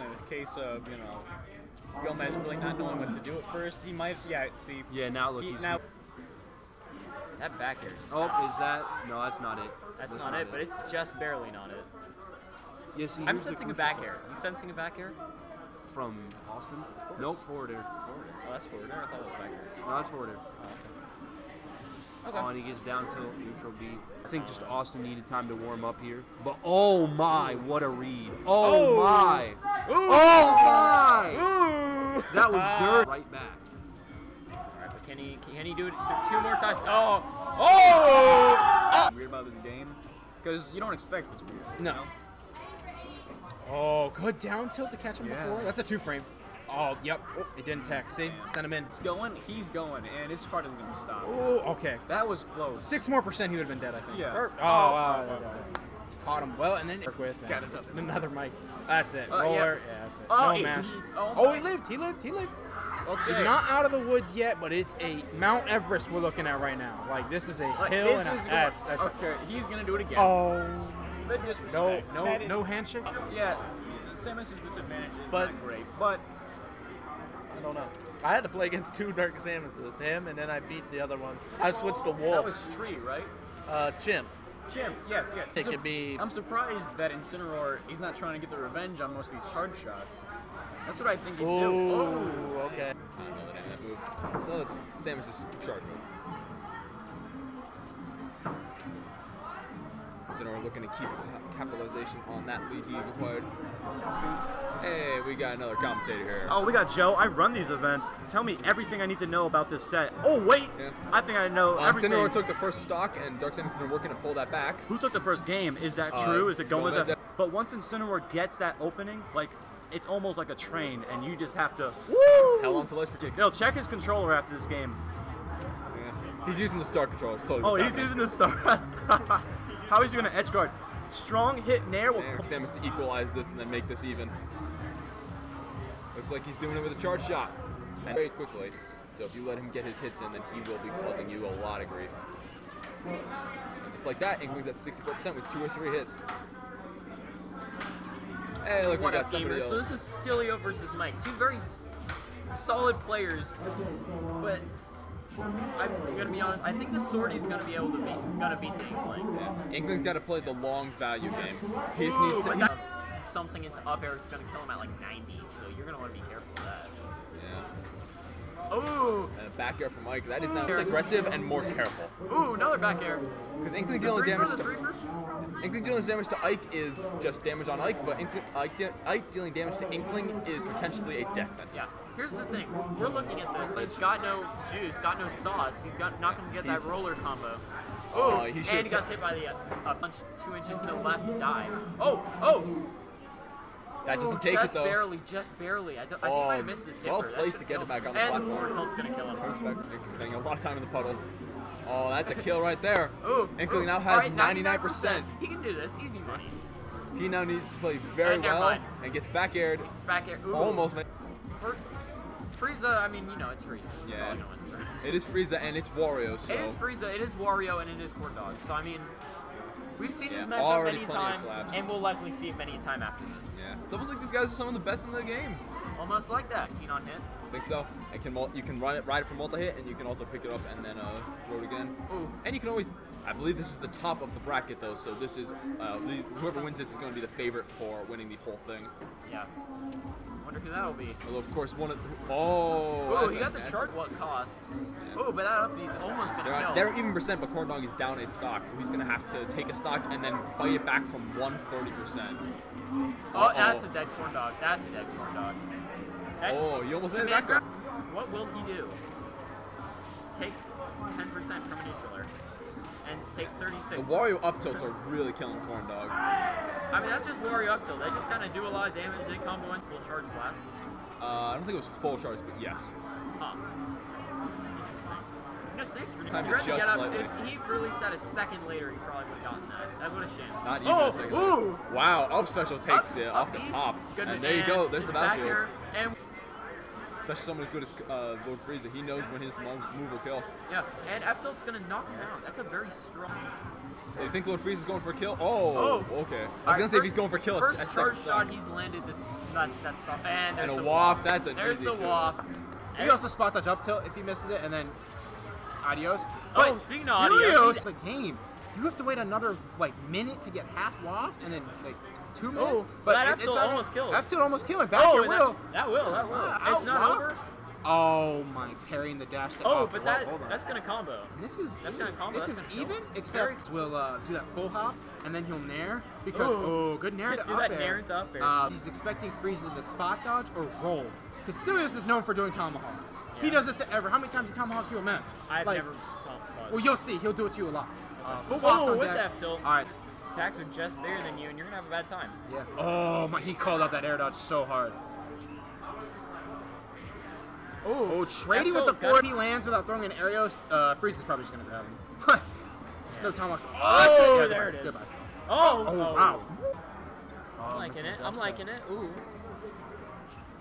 in a case of you know Gomez really not knowing what to do at first. He might, yeah. See, Yeah, now look, he, he's now That back air. is Oh, is that? No, that's not it. That's, not, it, but it's just barely not it. Yeah, see, I'm sensing a crucial back air. You sensing a back air? from Austin. course. Nope, forward air. Oh, that's forward air. I thought it was back air. No, that's forward air. Oh, okay. Oh, and he gets down to neutral B. I think just Austin needed time to warm up here. But oh my, what a read! Oh, Oh. my! Oh my! That was dirt. Right back. All right, but can he can he do it two more times? oh, oh, ah. Ah. weird about this game because you don't expect what's weird. you No. know? Oh, good down tilt to catch him Yeah. before. That's a two frame. Oh, yep. Oh, it didn't tech. See? Send him in. It's going, he's going, and his card isn't gonna stop. Oh, okay. That was close. Six more percent, he would have been dead, I think. Yeah. Or- oh, Oh, wow. oh, oh, Just caught him well, and then work with Got another. another mic. That's it. Uh. Roller. Yeah, that's it. Oh, no he- mash. he- oh oh, he lived. He lived. He lived. Okay. He's not out of the woods yet, but it's a Mount Everest we're looking at right now. Like this is a Like, hill this and a, is that's, going- that's okay. He's gonna do it again. Oh, no, no, no handshake. Yeah, Samus's disadvantage is But- not great, but I don't know. I had to play against two Dark Samuses, him, and then I beat the other one. I switched to Wolf. that was Tree, right? uh, Chimp. Chim, yes, yes. It could be- I'm surprised that Incineroar, he's not trying to get the revenge on most of these charge shots. That's what I think he'd do. Ooh, Oh, okay. I don't know the name of that move. So it's Samus's charge move. So looking to keep capitalization on that lead he acquired. Hey, we got another commentator here. Oh, we got Joe. I've run these events. Tell me everything I need to know about this set. Oh, wait. Yeah. I think I know Uh, everything. Incineroar took the first stock, and Dark Samus has been working to pull that back. Who took the first game? Is that Uh, true? Is it Gomez? Gomez. But once Incineroar gets that opening, like, it's almost like a train, and you just have to. Woo! Hell on to life for Jake. Yo, check his controller after this game. He's using the star controller. Totally Oh, he's using the star. How is he going to edge guard? Strong hit nair will. Samus to equalize this and then make this even. Looks like he's doing it with a charge shot. And very quickly. So if you let him get his hits in, then he will be causing you a lot of grief. And just like that, Inkling's at 64% with two or three hits. Hey, look, What we got somebody gamers? So this is Stilio versus Mike. Two very solid players, but I'm gonna be honest. I think the Swordy's gonna be able to beat, gonna beat the Inkling. Yeah. Inkling's got to play the long value game. He needs to. That, something into up air is gonna kill him at like 90, so you're gonna want to be careful of that. yeah. Ooh, And a back air from Mike. That is now aggressive and more careful. ooh, another back air. Because Inkling dealing damage to? Inkling dealing damage to Ike is just damage on Ike, but Inkling, Ike, de- Ike dealing damage to Inkling is potentially a death sentence. Yeah. Here's the thing. We're looking at this. He's got no juice, got no sauce. He's got not gonna get that He's- roller combo. Oh, Oh, he and he got hit by the uh, a punch two inches to the left and died. Oh, oh, That doesn't Ooh, take just it though. barely, just barely. I, don't, I think Oh, might have missed the tipper. Um, well That placed to get it back on the and platform. forward tilt's gonna kill him. Turns back. Inkling's spending a lot of time in the puddle. Oh, that's a kill right there. Ooh, Inkling ooh, now has right, 99%. He can do this. Easy money. He now needs to play very never well mind. and gets back aired. Back air. Ooh. Almost. For, Frieza, I mean, you know, it's Frieza. He's Yeah. probably gonna win. It is Frieza and it's Wario, so. It is Frieza, it is Wario, and it is Corn Dog. So I mean, we've seen Yeah, this matchup many times, and we'll likely see it many time after this. Yeah. It's almost like these guys are some of the best in the game. Almost like that. 15 on hit. I think so. I can you can run it ride it for multi hit and you can also pick it up and then uh, throw it again. Ooh. And you can always. I believe this is the top of the bracket though, so this is uh, the, whoever wins this is going to be the favorite for winning the whole thing. Yeah. I Wonder who that'll be. Although of course one of oh. Oh, a- got the chart what costs. Oh, but that up he's almost gonna They're, kill. they're even percent, but Corn Dog is down a stock, so he's gonna have to take a stock and then fight it back from 130 percent. oh, that's a dead corn dog. That's a dead corn dog. That- Oh, you almost made back What will he do? Take 10% from a neutraler and take 36. The Wario up tilts are really killing Corn Dog. I mean, that's just Wario up tilt. They just kind of do a lot of damage. They combo in full charge blast. Uh, I don't think it was full charge, but yes. Huh. Know, Snake's really Time to get up. If he released that a second later, he probably would have gotten that. That would have shame. Not even oh, a second. ooh! Wow, up special takes Up- it off the top. Good and there you go. There's the battlefield. And especially someone as good as uh, Lord Frieza. He knows when his move move will kill. Yeah, and F tilt's gonna knock him out. That's a very strong. So you think Lord Frieza's going for a kill? Oh, Oh. okay. I was Alright, gonna say if he's going for a kill First at charge shot, stock. he's landed this that, that stuff, and there's And a the waft, that's an There's easy the kill. waft. He also spot dodge up tilt if he misses it, and then adios. Oh, But speaking of adios, Stelios, the game. You have to wait another like minute to get half waft, and then like two minutes. Oh, that it- not- almost kills. F tilt almost killing. Back Oh, your will. that, that will, that will. Ah, it's not over. Oh my, parrying the dash. To, Oh, but that that's gonna combo. This is That's this gonna combo, This that's is gonna kill. even, except we'll uh, do that full hop and then he'll nair because Ooh. oh, good nair to Do up that air. nair into up air. Uh, he's expecting Frieza to spot dodge or roll. Because Stelios is known for doing tomahawks. He does it to ever. How many times did tomahawk you a match? I've Like, never thought. Well, you'll see. He'll do it to you a lot. Uh, full Whoa, with deck. F tilt. All right. attacks are just bigger than you, and you're gonna have a bad time. Yeah. Oh my! He called out that air dodge so hard. Oh, trading with the F-tilt, got 40 it. lands without throwing an aerial. Uh, Frieza's probably just gonna grab him. no tomahawks. Oh, Oh, yeah, there goodbye, it is. goodbye. Oh, Oh, wow. I'm liking it. I'm liking it. Ooh.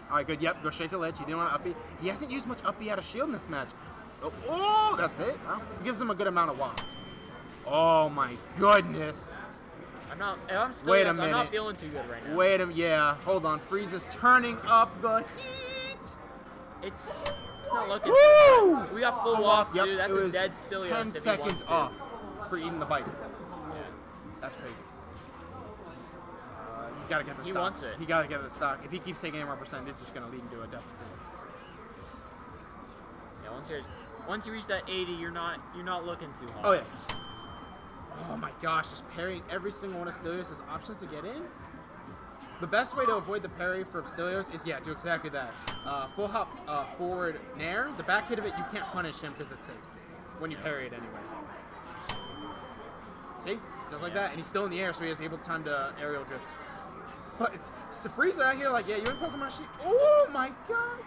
All right, good. Yep, go straight to ledge. He didn't want to up He hasn't used much up out of shield in this match. Oh, oh that's it. Well, gives him a good amount of waft. Oh my goodness. I'm not. I'm still. Wait a I'm not feeling too good right now. Wait a yeah. Hold on. Frieza's turning up the heat. It's. It's not looking. Woo! We got full off, yep, dude. That's a dead Stelios 10 seconds to. off for eating the bite. Yeah. That's crazy. Uh, he's got to get the He stock. wants it. He got to get the stock. If he keeps taking any more percent, it's just going to lead into a deficit. Yeah. Once you're. Once you reach that 80, you're not. You're not looking too hard. Oh, yeah. Oh my gosh, just parrying every single one of Stelios' options to get in. The best way to avoid the parry from Stelios is, yeah, do exactly that. Uh, full hop uh, forward nair. The back hit of it, you can't punish him because it's safe when you parry it anyway. See? Just like that. And he's still in the air, so he has able time to aerial drift. But it's Frieza out here like, yeah, you in Pokemon Sheet? Oh my god!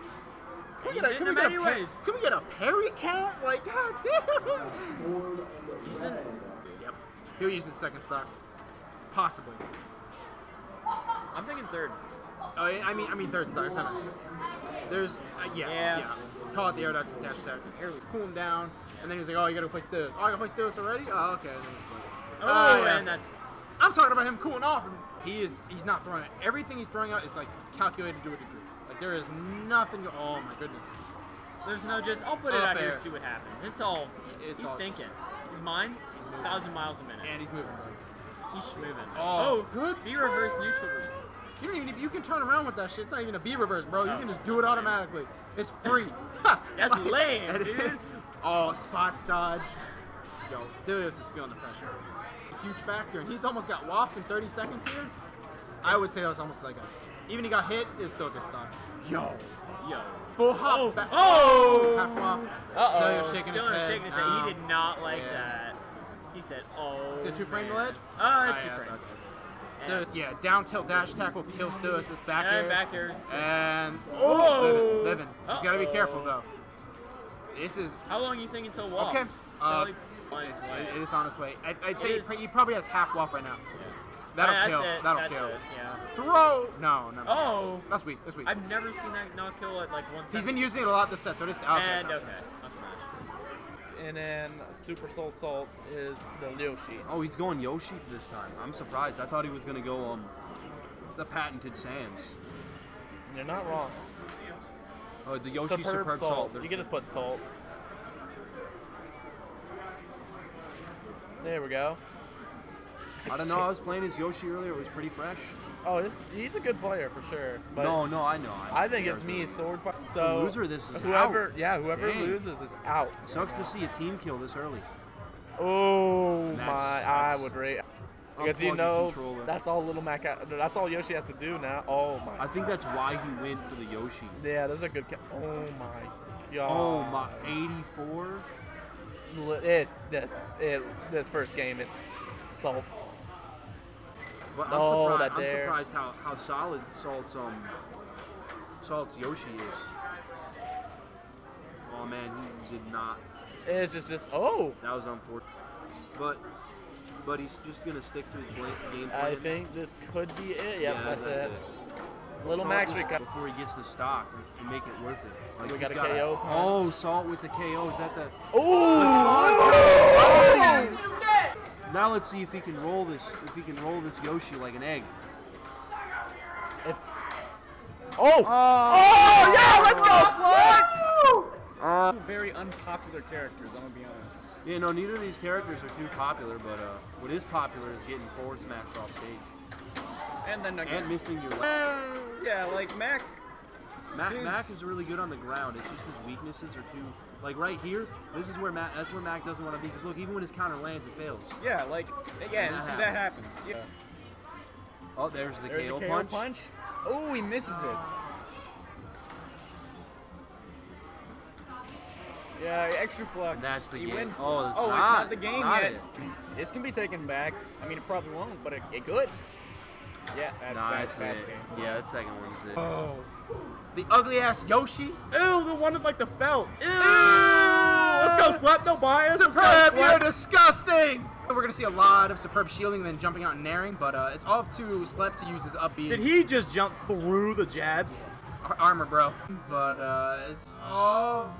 Can we He's get a, can we get a, can we get a parry count? Like, god damn! He's been. He'll use it second stock. Possibly. I'm thinking third. Oh, I mean, I mean third stock. Sorry. There's, uh, yeah, yeah, Yeah. Call it the air and dash. Air was cool him down, and then he's like, "Oh, you gotta play Stills. Oh, I gotta play Stills already. Oh, okay." And then he's like, Oh, Ah, yeah, and that's. I'm talking about him cooling off. And he is. He's not throwing it. Everything he's throwing out is like calculated to a degree. Like there is nothing. Oh my goodness. There's no just. I'll put it Up out here, air. see what happens. It's all. It's he's all thinking. He's mine. Thousand miles a minute. And he's moving. He's moving. Oh, good Be reverse neutral. You don't even. You can turn around with that shit. It's not even a B reverse, bro. You can just do it automatically. It's free. That's lame, dude. Oh, spot dodge. Yo, Stelios is feeling the pressure. A huge factor, and he's almost got waft in 30 seconds here. I would say that was almost like a. Even he got hit, it's still a good stock. Yo, Yo. full hop. Oh. back- Oh. half waft. Uh Stelios oh. shaking his Still head. shaking his head. Um, He did not like yeah. that. He said, "Oh." Is it two frame ledge? Uh, Ah, two frame. Stelios, yeah, down tilt dash attack will kill Stelios. This back And air. back here. And Oh. living. He's got to be careful though. This is How long you think until walk? Okay, uh, its it, it is on its way. I, I'd say he is. he probably has half waft right now. That'll Yeah, kill. That's it. That'll that's kill. It. Yeah. Throw. No, no. no. Oh. That's weak. That's weak. I've never seen that not kill at like one. He's been using it a lot this set, so it is. Okay, And okay. And then Super Soul Salt is the Yoshi. Oh, he's going Yoshi for this time. I'm surprised. I thought he was gonna go um the patented Sans. You're not wrong. Oh, the Yoshi superb, Superb, salt. They're- You can just put salt. There we go. I don't know. I was playing as Yoshi earlier. It was pretty fresh. Oh, this, he's a good player for sure. But no, no, I know. I think it's me, sword fight. So loser this is whoever, out. yeah, whoever Dang. loses is out. Sucks to see a team kill this early. Oh That's- my! I would rate because you know controller. that's all Little Mac. That's all Yoshi has to do now. Oh my! I think that's why he went for the Yoshi. yeah, that's a good. Oh my oh, god! Oh my, 84. Li- It, this it, this first game is salt. But I'm Oh, surprised. that I'm dare. surprised how, how solid Salt's um Salt's Yoshi is. Oh man, he did not. It's just just oh. That was unfortunate. But but he's just gonna stick to his game plan. I think this could be it. Yep, Yeah, that's, it. Little Salt Max recover. before he gets the stock and make it worth it. Like We got a KO. Oh, salt with the KO. Is that the? Now let's see if he can roll this. If he can roll this Yoshi like an egg. Oh! Oh, yeah, let's go, Flex! Very unpopular characters, I'm gonna be honest. Yeah, no, neither of these characters are too popular, but uh, what is popular is getting forward smashed off stage And then and again, missing your. leg. Uh, yeah, like Mac. Mac, Mac is really good on the ground. It's just his weaknesses are too. Like right here, this is where Mac. That's where Mac doesn't want to be. Because look, even when his counter lands, it fails. Yeah, like yeah, That see happens. that happens. Yeah. Oh, there's the There's KO, KO punch. punch. Oh, he misses it. Yeah, extra flux. That's the he game. wins. Oh, it's oh, not. it's not the game Not yet. it. This can be taken back. I mean, it probably won't, but it, it could. Yeah, that's Nah, that's, that's that's it. game. Yeah, that second one's it. Oh. The ugly ass Yoshi. Ew, the one with like the felt. Ew! Let's go, Slap, no bias. Superb, you're disgusting. We're gonna see a lot of superb shielding and then jumping out and naring, but uh, it's all up to Slep to use his up B Did he just jump through the jabs? ar- armor, bro. But uh, it's all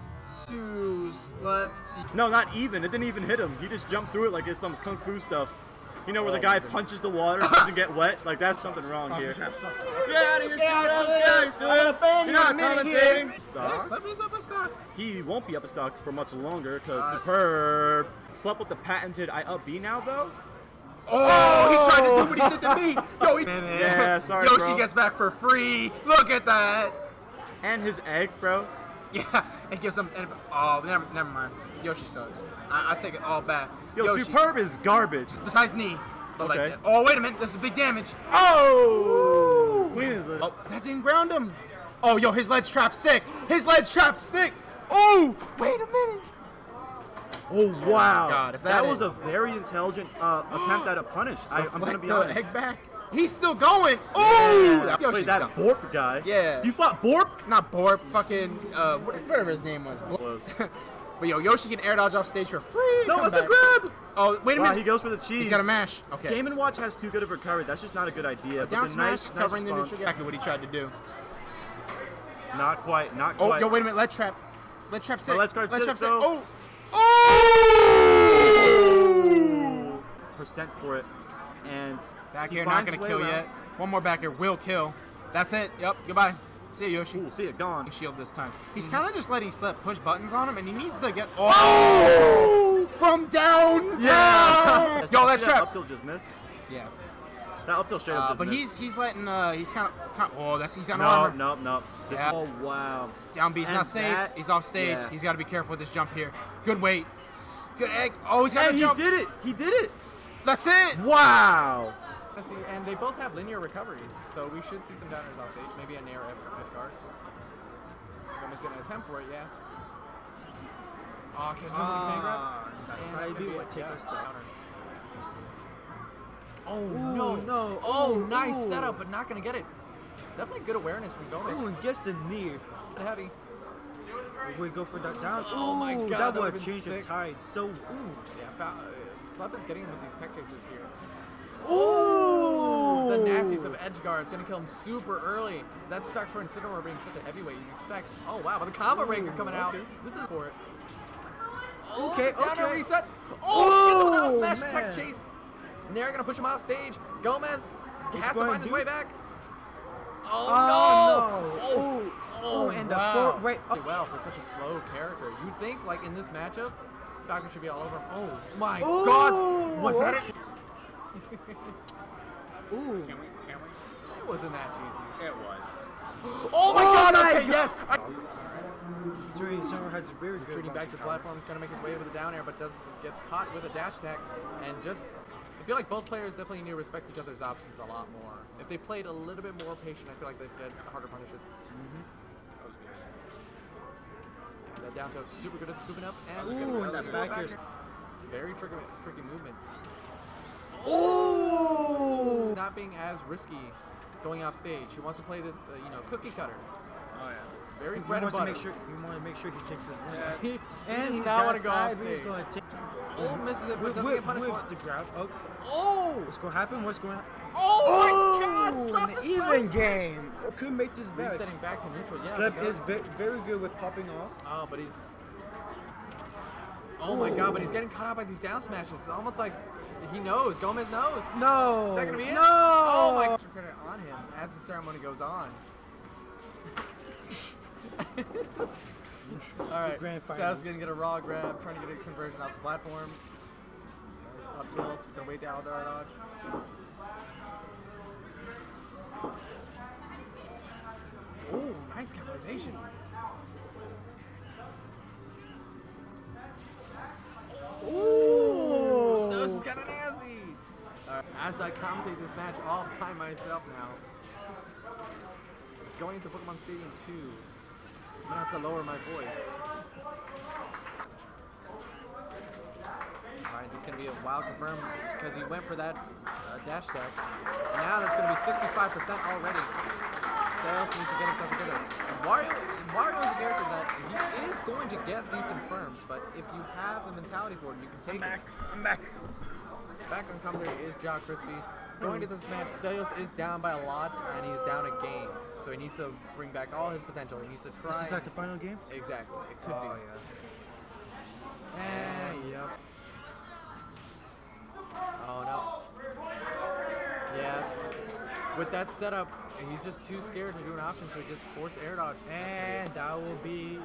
to Slep. To... No, not even. It didn't even hit him. He just jumped through it like it's some kung fu stuff. You know where the Oh, guy punches the water and doesn't get wet? Like that's something wrong here. Get out of here, Studios! Studios! You're not commentating! Yeah, Stop. Slep is up a stock. He won't be up a stock for much longer because Uh, superb. Slept with the patented I up B now though. Oh, he tried to do what he did to me. Yo, he... Yeah, sorry, Yoshi bro. gets back for free. Look at that. And his egg, bro. Yeah, it gives him. And, oh, never, never mind. Yoshi sucks. I, I take it all back. Yo, Yoshi. superb is garbage. Besides knee. But Okay. like, oh wait a minute, this is big damage. Oh! Queen is a- Oh, that didn't ground him. Oh, yo, his ledge trap's sick. His ledge trap's sick. Oh, wait a minute. Oh wow! God, if that, that was a very intelligent uh, attempt at a punish. I, I'm gonna Deflect be the honest. egg back. He's still going. Oh, Yeah. Yoshi's Wait, that done. Borp guy. Yeah. You fought Borp? Not Borp, fucking uh, whatever his name was. Close. but yo, Yoshi can air dodge off stage for free. No, it's a grab. Oh, wait a Wow, minute. he goes for the cheese. He's got a mash. Okay. Game and Watch has too good of recovery. That's just not a good idea. A down smash nice, nice covering the response. neutral. Exactly what he tried to do. Not quite. Not quite. Oh, yo, wait a minute. Let trap. Let trap sit. let's guard Let sit, trap sit. Oh. Oh! Percent for it, and Back he here, not gonna kill around. yet. One more back here will kill. That's it. Yep. Goodbye. See you, Yoshi. Ooh, see it gone. Shield this time. He's kind of just letting Slip push buttons on him, and he needs to get. Oh! From downtown. Yeah. Yo, that See trap. Up tilt just missed. Yeah. That up tilt straight up Uh, just but missed. he's he's letting uh he's kind of oh that's he's on no, armor. no, no. This Yeah. oh wow. Down B's And not safe. that- he's off stage. yeah. He's got to be careful with this jump here. Good weight. Good egg. Oh, he's got And to he did it. He did it. That's it. Wow. Let's See, and they both have linear recoveries, so we should see some downers off stage. Maybe a nair edge edge guard. Gomez gonna attempt for it, yeah. Oh, can somebody man grab? Ah, And that that's side gonna B be will it, take us down. Oh Ooh, no! no. Oh, Ooh, nice ooh. setup, but not gonna get it. Definitely good awareness from Gomez. Ooh, and gets the knee. Heavy. We go for that down. Oh my God, That that would would've been change the tide. So, ooh. Yeah, fa- Slap is getting him with these tech chases here. Ooh! The nastiest of edge guards gonna kill him super early. That sucks for Incineroar being such a heavyweight. You'd expect. Oh wow, but the combo breaker coming out. This is for it. Oh, Okay, the down okay. reset. Oh, Oh, gets a smash man. tech chase. Nair gonna push him off stage. Gomez has to find his way back. Oh, Oh, no! no. Oh, Ooh, oh, and the wow. four- wait, oh. Well, for such a slow character, you'd think like in this matchup, Falcon should be all over him. Oh my Ooh. God! Was that it? Ooh. It wasn't that cheesy. It was. Oh my Oh God! my okay, God. yes. I- Three Summer has very good. Retreating back to the platform, trying to make his way over the down air, but does gets caught with a dash attack, and just I feel like both players definitely need to respect each other's options a lot more. If they played a little bit more patient, I feel like they'd get harder punishes. Mm-hmm. That down tilt super good at scooping up, and it's gonna Ooh, go and that go back air's- very tricky, tricky movement. Ooh! Not being as risky going off stage. He wants to play this, uh, you know, cookie cutter. Oh yeah. Very He bread and wants to make sure. He want to make sure he takes his win. He, he And does he's not want to go off side, He's stage. going to take. Oh, misses it, but Whip, doesn't whip, get punished for whips it. the grab. Oh, Oh! what's going to happen? What's going to happen? Oh, my Ooh, Slap an is so even sick. game. Could make this better. Resetting back to neutral. Yeah. Slip is ve- very good with popping off. Oh, but he's. Oh my god, but he's getting caught out by these down smashes. It's almost like he knows. Gomez knows. No. Is that gonna be it? No. Oh my credit on him as the ceremony goes on. Alright. grand Seth's finals. gonna get a raw grab, trying to get a conversion off the platforms. Nice up tilt, gonna wait down with the R dodge. Ooh, nice capitalization. Ooh, so this is kind of nasty. Alright, as I commentate this match all by myself now, going into Pokemon Stadium 2, I'm gonna have to lower my voice. Alright, this is gonna be a wild confirm because he went for that uh, dash. And now that's gonna be 65% already. Saros needs to get himself together. Wario, Wario is a character that he is going to get these confirms, but if you have the mentality for it, you can take Back. it. I'm back. Back on commentary is Jock Crispy. Going to this match, Stelios is down by a lot, and he's down a game. So he needs to bring back all his potential. He needs to try. This is like the final game. Exactly. It could Oh be. yeah. And Yep. oh no. Yeah. With that setup, he's just too scared to do an option, so he just force air dodge. And that will be